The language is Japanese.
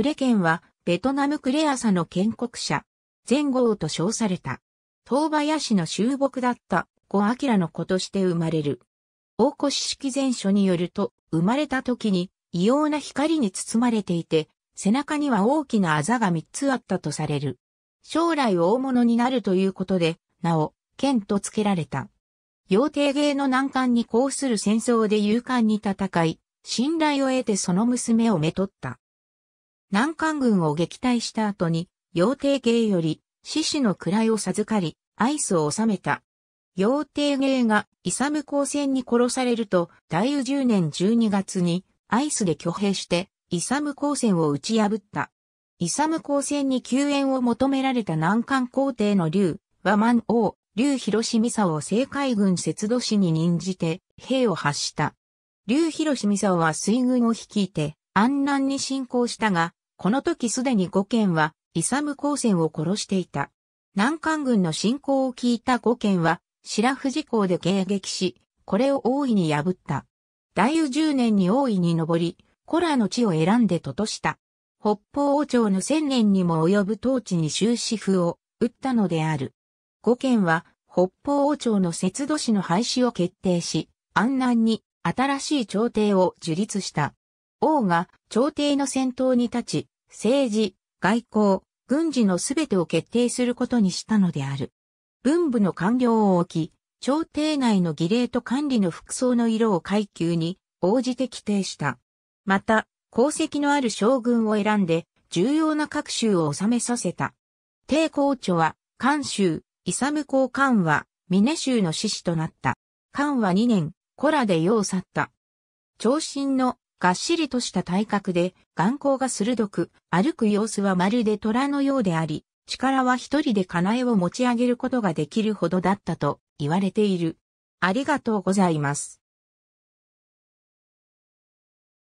クレ県はベトナムクレアサの建国者、前後と称された。東林の収木だった小明の子として生まれる。大越式前書によると、生まれた時に異様な光に包まれていて、背中には大きなあざが三つあったとされる。将来大物になるということで、なお、剣と付けられた。幼帝芸の難関に抗する戦争で勇敢に戦い、信頼を得てその娘をめとった。南韓軍を撃退した後に、幼帝芸より、獅子の位を授かり、アイスを収めた。幼帝芸がイサム光線に殺されると、大宇10年12月に、アイスで挙兵して、イサム光線を打ち破った。イサム光線に救援を求められた南韓皇帝の竜、和満王、竜広志美佐を政海軍節度氏に任じて兵を発した。竜広志美佐は水軍を率いて安南に侵攻したが、この時すでに五県はイサム光線を殺していた。南韓軍の侵攻を聞いた五県は白藤港で迎撃し、これを大いに破った。大宇十年に大いに登り、コラの地を選んでととした。北方王朝の千年にも及ぶ統治に終止符を打ったのである。五県は北方王朝の節度市の廃止を決定し、安南に新しい朝廷を樹立した。王が朝廷の先頭に立ち、政治、外交、軍事のすべてを決定することにしたのである。文部の官僚を置き、朝廷内の儀礼と管理の服装の色を階級に応じて規定した。また、功績のある将軍を選んで、重要な各州を収めさせた。帝公著は、関州、イサム公官は、峰州の志士となった。官は2年、コラで世を去った。長身のがっしりとした体格で、眼光が鋭く、歩く様子はまるで虎のようであり、力は一人で金江を持ち上げることができるほどだったと言われている。ありがとうございます。